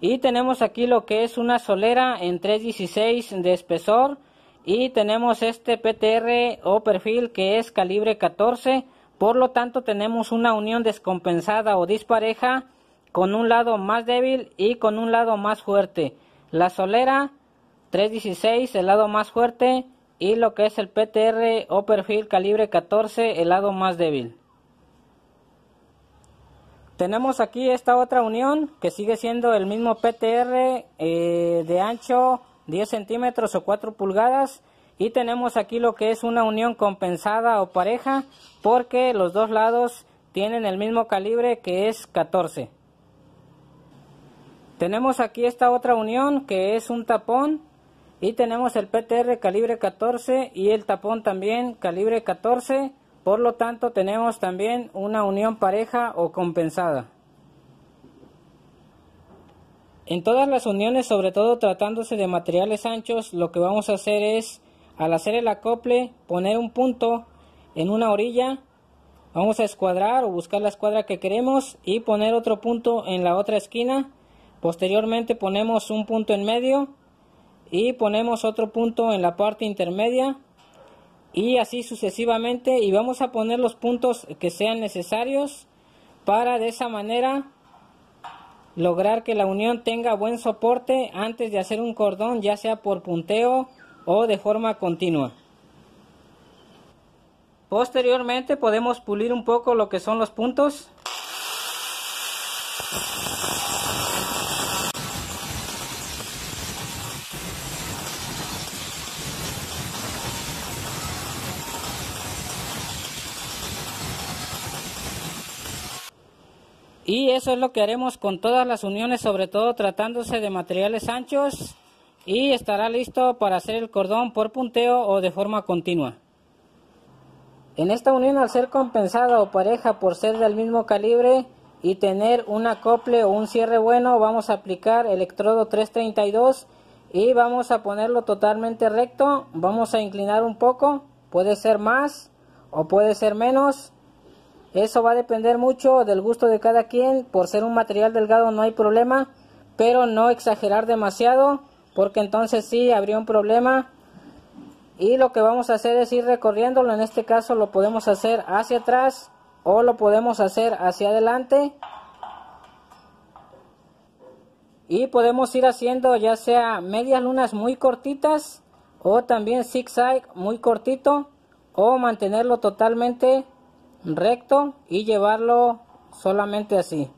y tenemos aquí lo que es una solera en 316 de espesor. Y tenemos este PTR o perfil que es calibre 14 por lo tanto tenemos una unión descompensada o dispareja con un lado más débil y con un lado más fuerte. La solera 316 el lado más fuerte. Y lo que es el PTR o perfil calibre 14 el lado más débil tenemos aquí esta otra unión que sigue siendo el mismo PTR eh, de ancho 10 centímetros o 4 pulgadas. Y tenemos aquí lo que es una unión compensada o pareja porque los dos lados tienen el mismo calibre que es 14 tenemos aquí esta otra unión que es un tapón y tenemos el PTR calibre 14 y el tapón también calibre 14 por lo tanto tenemos también una unión pareja o compensada. En todas las uniones, sobre todo tratándose de materiales anchos, lo que vamos a hacer es, al hacer el acople, poner un punto en una orilla, vamos a escuadrar o buscar la escuadra que queremos y poner otro punto en la otra esquina. Posteriormente ponemos un punto en medio y ponemos otro punto en la parte intermedia y así sucesivamente y vamos a poner los puntos que sean necesarios para de esa manera lograr que la unión tenga buen soporte antes de hacer un cordón ya sea por punteo o de forma continua. Posteriormente podemos pulir un poco lo que son los puntos y eso es lo que haremos con todas las uniones sobre todo tratándose de materiales anchos y estará listo para hacer el cordón por punteo o de forma continua. En esta unión al ser compensada o pareja por ser del mismo calibre y tener un acople o un cierre bueno vamos a aplicar electrodo 332 y vamos a ponerlo totalmente recto. Vamos a inclinar un poco puede ser más o puede ser menos eso va a depender mucho del gusto de cada quien. Por ser un material delgado no hay problema, pero no exagerar demasiado, porque entonces sí habría un problema. Y lo que vamos a hacer es ir recorriéndolo. En este caso lo podemos hacer hacia atrás o lo podemos hacer hacia adelante. Y podemos ir haciendo ya sea medias lunas muy cortitas o también zigzag muy cortito o mantenerlo totalmente recto y llevarlo solamente así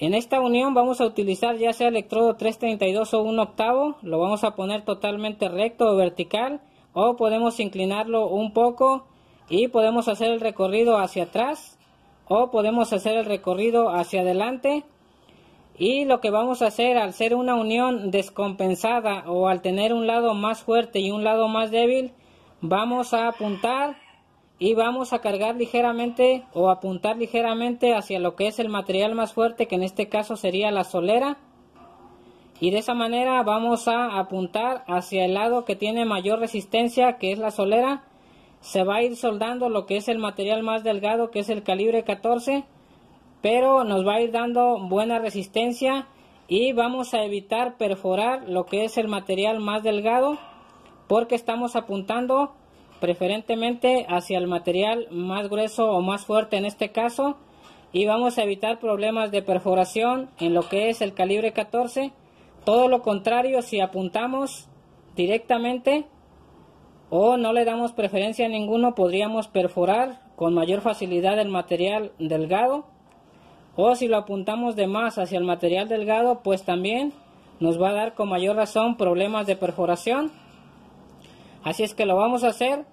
En esta unión vamos a utilizar ya sea electrodo 332 o un octavo, lo vamos a poner totalmente recto o vertical o podemos inclinarlo un poco y podemos hacer el recorrido hacia atrás o podemos hacer el recorrido hacia adelante. Y lo que vamos a hacer al ser una unión descompensada o al tener un lado más fuerte y un lado más débil vamos a apuntar y vamos a cargar ligeramente o apuntar ligeramente hacia lo que es el material más fuerte que en este caso sería la solera. Y de esa manera vamos a apuntar hacia el lado que tiene mayor resistencia que es la solera. Se va a ir soldando lo que es el material más delgado que es el calibre 14 pero nos va a ir dando buena resistencia y vamos a evitar perforar lo que es el material más delgado porque estamos apuntando preferentemente hacia el material más grueso o más fuerte en este caso y vamos a evitar problemas de perforación en lo que es el calibre 14 todo lo contrario si apuntamos directamente o no le damos preferencia a ninguno podríamos perforar con mayor facilidad el material delgado. O si lo apuntamos de más hacia el material delgado pues también nos va a dar con mayor razón problemas de perforación así es que lo vamos a hacer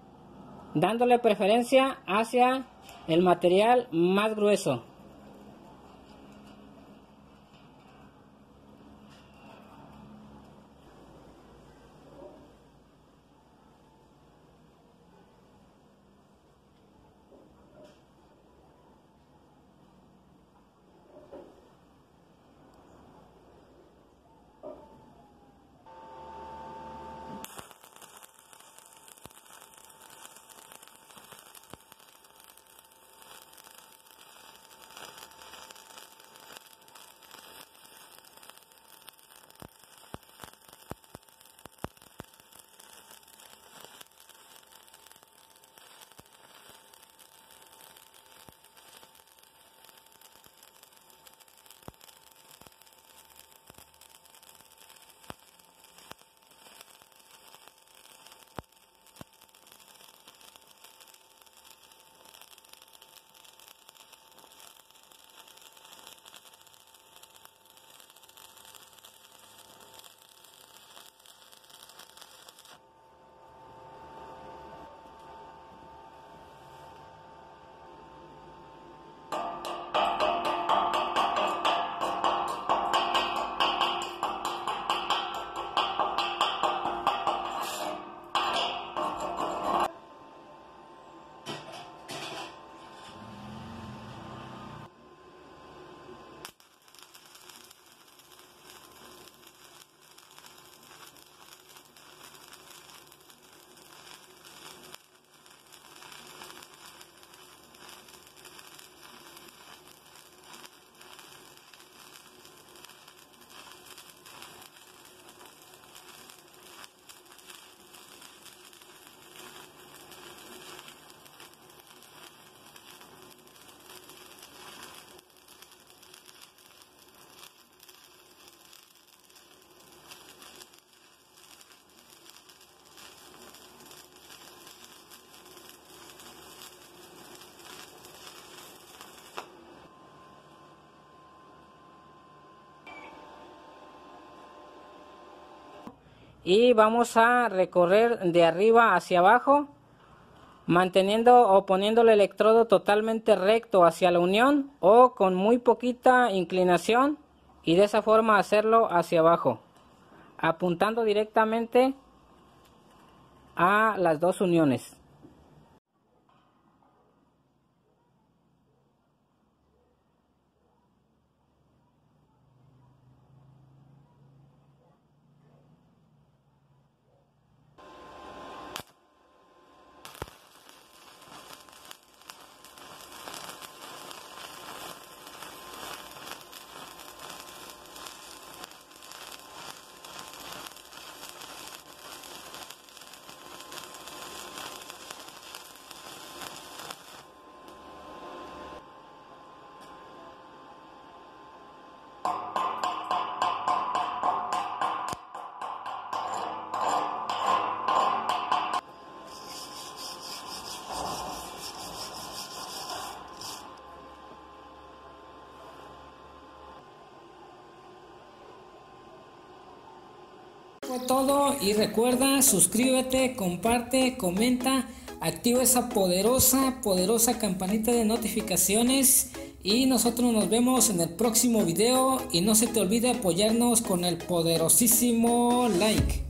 dándole preferencia hacia el material más grueso y vamos a recorrer de arriba hacia abajo manteniendo o poniendo el electrodo totalmente recto hacia la unión o con muy poquita inclinación y de esa forma hacerlo hacia abajo apuntando directamente a las dos uniones todo y recuerda, suscríbete, comparte, comenta, activa esa poderosa, poderosa campanita de notificaciones y nosotros nos vemos en el próximo video y no se te olvide apoyarnos con el poderosísimo like.